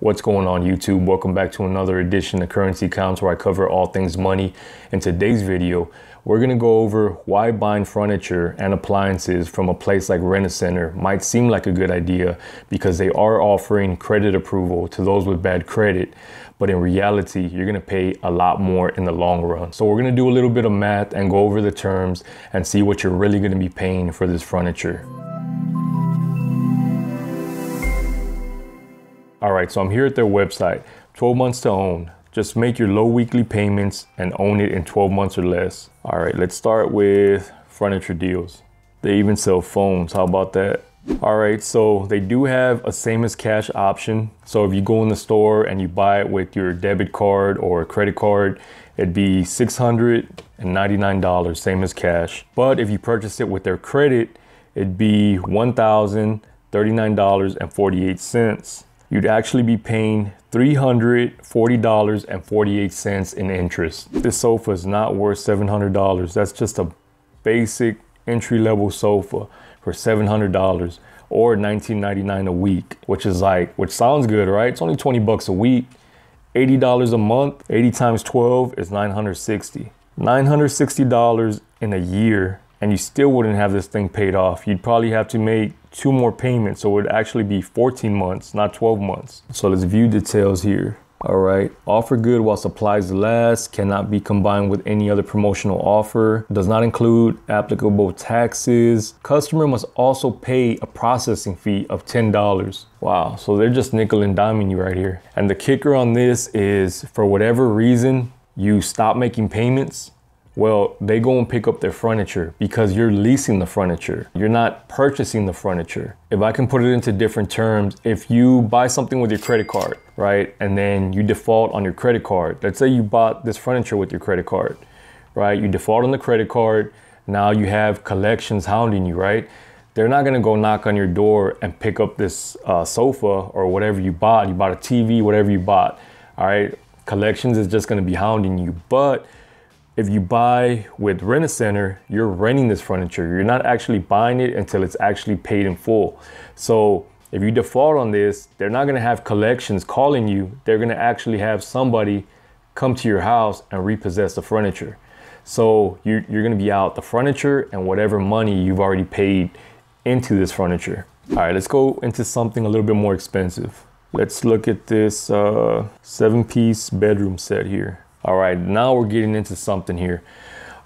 What's going on YouTube? Welcome back to another edition of Currency Counts where I cover all things money. In today's video, we're gonna go over why buying furniture and appliances from a place like Rent-A-Center might seem like a good idea because they are offering credit approval to those with bad credit, but in reality, you're gonna pay a lot more in the long run. So we're gonna do a little bit of math and go over the terms and see what you're really gonna be paying for this furniture. All right, so I'm here at their website, 12 months to own. Just make your low weekly payments and own it in 12 months or less. All right, let's start with furniture deals. They even sell phones, how about that? All right, so they do have a same as cash option. So if you go in the store and you buy it with your debit card or credit card, it'd be $699, same as cash. But if you purchase it with their credit, it'd be $1,039.48 you'd actually be paying $340.48 in interest. This sofa is not worth $700. That's just a basic entry-level sofa for $700 or $19.99 a week, which is like, which sounds good, right? It's only 20 bucks a week, $80 a month, 80 times 12 is 960. $960 in a year and you still wouldn't have this thing paid off. You'd probably have to make two more payments, so it would actually be 14 months, not 12 months. So let's view details here. All right, offer good while supplies last, cannot be combined with any other promotional offer, does not include applicable taxes. Customer must also pay a processing fee of $10. Wow, so they're just nickel and diming you right here. And the kicker on this is for whatever reason, you stop making payments, well, they go and pick up their furniture because you're leasing the furniture. You're not purchasing the furniture. If I can put it into different terms, if you buy something with your credit card, right, and then you default on your credit card, let's say you bought this furniture with your credit card, right, you default on the credit card, now you have collections hounding you, right? They're not gonna go knock on your door and pick up this uh, sofa or whatever you bought. You bought a TV, whatever you bought, all right? Collections is just gonna be hounding you, but if you buy with Rent-A-Center, you're renting this furniture. You're not actually buying it until it's actually paid in full. So if you default on this, they're not gonna have collections calling you. They're gonna actually have somebody come to your house and repossess the furniture. So you're, you're gonna be out the furniture and whatever money you've already paid into this furniture. All right, let's go into something a little bit more expensive. Let's look at this uh, seven piece bedroom set here. All right, now we're getting into something here.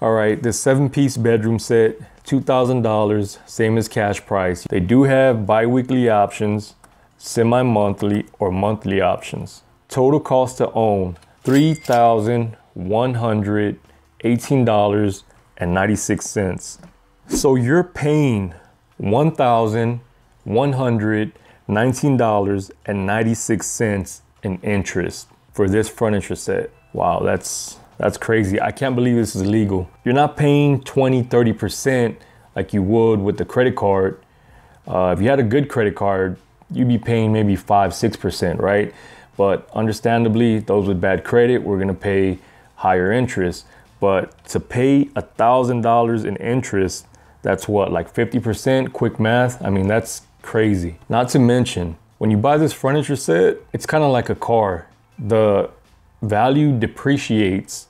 All right, this seven piece bedroom set, $2,000, same as cash price. They do have bi-weekly options, semi-monthly or monthly options. Total cost to own, $3,118.96. So you're paying $1,119.96 in interest for this furniture set. Wow, that's that's crazy. I can't believe this is legal. You're not paying 20, 30% like you would with the credit card. Uh, if you had a good credit card, you'd be paying maybe five, 6%, right? But understandably, those with bad credit, we're gonna pay higher interest. But to pay a $1,000 in interest, that's what, like 50%? Quick math? I mean, that's crazy. Not to mention, when you buy this furniture set, it's kind of like a car. The value depreciates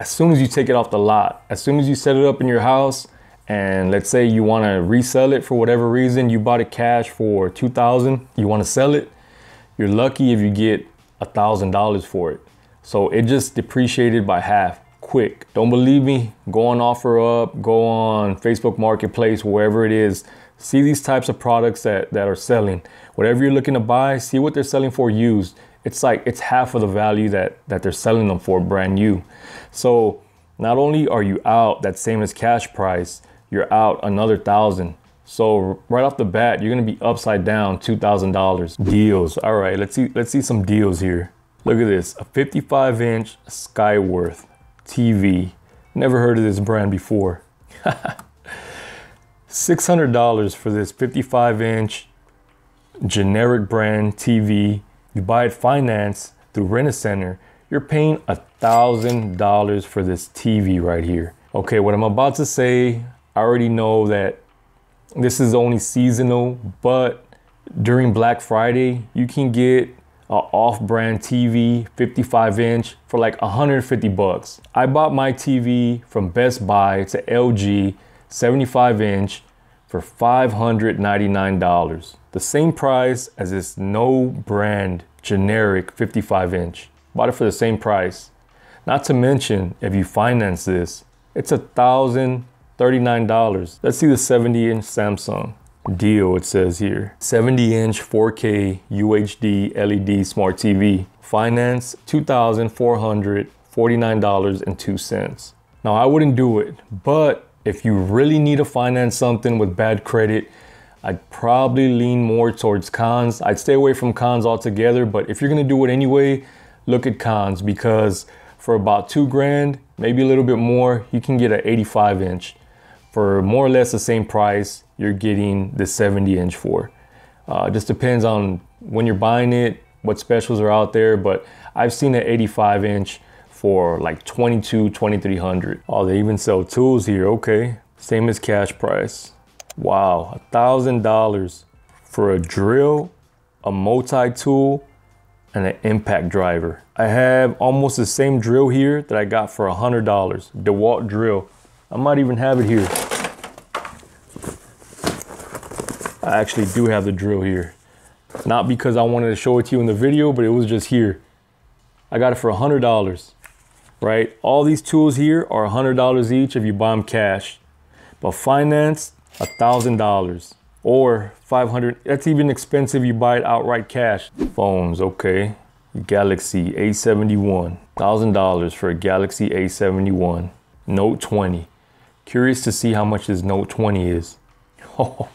as soon as you take it off the lot. As soon as you set it up in your house and let's say you want to resell it for whatever reason, you bought it cash for 2000, you want to sell it, you're lucky if you get a $1,000 for it. So it just depreciated by half quick. Don't believe me? Go on OfferUp, go on Facebook Marketplace, wherever it is. See these types of products that, that are selling. Whatever you're looking to buy, see what they're selling for used it's like it's half of the value that that they're selling them for brand new. So not only are you out that same as cash price, you're out another thousand. So right off the bat, you're gonna be upside down two thousand dollars. Deals. All right, let's see let's see some deals here. Look at this, a 55 inch Skyworth TV. Never heard of this brand before. $600 for this 55 inch generic brand TV you buy it finance through Rent-A-Center, you're paying a $1,000 for this TV right here. Okay, what I'm about to say, I already know that this is only seasonal, but during Black Friday, you can get a off-brand TV, 55 inch for like 150 bucks. I bought my TV from Best Buy to LG 75 inch for $599. The same price as this no brand generic 55 inch. Bought it for the same price. Not to mention, if you finance this, it's a thousand $39. Let's see the 70 inch Samsung deal it says here 70 inch 4k UHD LED smart TV finance $2,449.02 now I wouldn't do it but if you really need to finance something with bad credit I'd probably lean more towards Conn's I'd stay away from Conn's altogether but if you're gonna do it anyway look at Conn's because for about two grand maybe a little bit more you can get an 85 inch for more or less the same price you're getting the 70 inch for. Uh, just depends on when you're buying it, what specials are out there, but I've seen an 85 inch for like 22, 2300. Oh, they even sell tools here. Okay, same as cash price. Wow, a thousand dollars for a drill, a multi-tool, and an impact driver. I have almost the same drill here that I got for a hundred dollars. DeWalt drill. I might even have it here. I actually do have the drill here. Not because I wanted to show it to you in the video, but it was just here. I got it for a $100, right? All these tools here are a $100 each if you buy them cash. But finance, a $1,000 or 500. That's even expensive you buy it outright cash. Phones, okay. Galaxy A71, $1,000 for a Galaxy A71. Note 20. Curious to see how much this Note 20 is. Oh,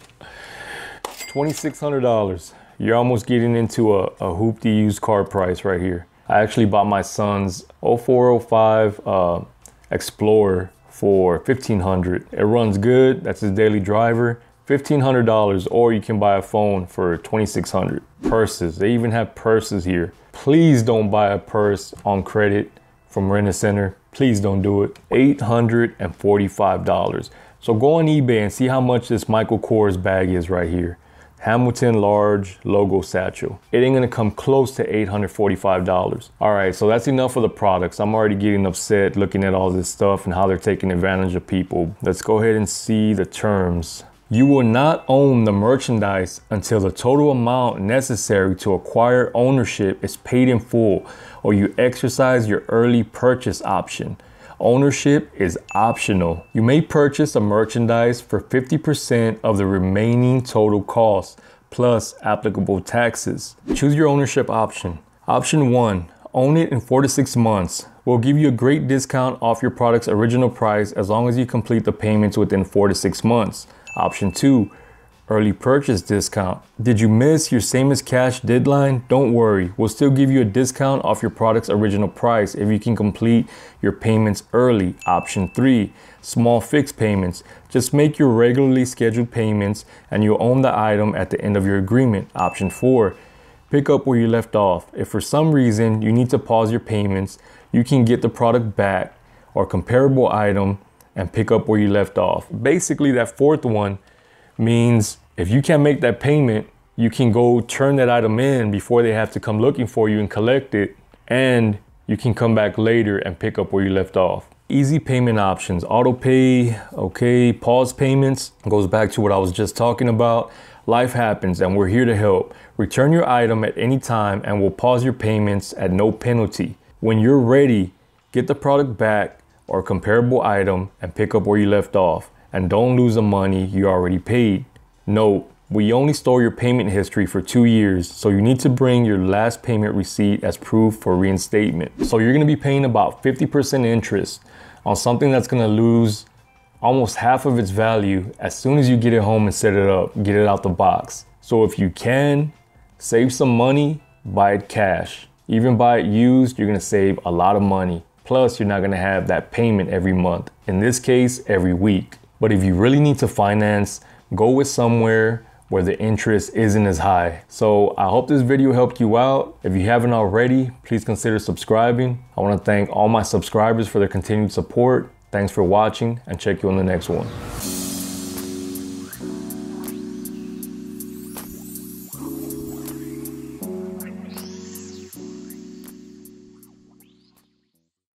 $2,600. You're almost getting into a, a hoopty used car price right here. I actually bought my son's 0405 uh, Explorer for 1500 It runs good. That's his daily driver. $1,500 or you can buy a phone for 2600 Purses. They even have purses here. Please don't buy a purse on credit from Rent-A-Center. Please don't do it. $845. So go on eBay and see how much this Michael Kors bag is right here. Hamilton large logo satchel. It ain't gonna come close to $845. All right, so that's enough for the products. I'm already getting upset looking at all this stuff and how they're taking advantage of people. Let's go ahead and see the terms. You will not own the merchandise until the total amount necessary to acquire ownership is paid in full or you exercise your early purchase option. Ownership is optional. You may purchase a merchandise for 50% of the remaining total cost plus applicable taxes. Choose your ownership option. Option 1. Own it in 4 to 6 months. We'll give you a great discount off your product's original price as long as you complete the payments within 4 to 6 months. Option 2 early purchase discount. Did you miss your same as cash deadline? Don't worry, we'll still give you a discount off your product's original price if you can complete your payments early. Option 3, small fixed payments. Just make your regularly scheduled payments and you'll own the item at the end of your agreement. Option 4, pick up where you left off. If for some reason you need to pause your payments, you can get the product back or comparable item and pick up where you left off. Basically, that fourth one means if you can't make that payment, you can go turn that item in before they have to come looking for you and collect it. And you can come back later and pick up where you left off. Easy payment options, auto pay, okay, pause payments, goes back to what I was just talking about. Life happens and we're here to help. Return your item at any time and we'll pause your payments at no penalty. When you're ready, get the product back or comparable item and pick up where you left off and don't lose the money you already paid. Note, we only store your payment history for two years, so you need to bring your last payment receipt as proof for reinstatement. So you're gonna be paying about 50% interest on something that's gonna lose almost half of its value as soon as you get it home and set it up, get it out the box. So if you can, save some money, buy it cash. Even buy it used, you're gonna save a lot of money. Plus, you're not gonna have that payment every month. In this case, every week. But if you really need to finance, go with somewhere where the interest isn't as high. So I hope this video helped you out. If you haven't already, please consider subscribing. I wanna thank all my subscribers for their continued support. Thanks for watching and check you on the next one.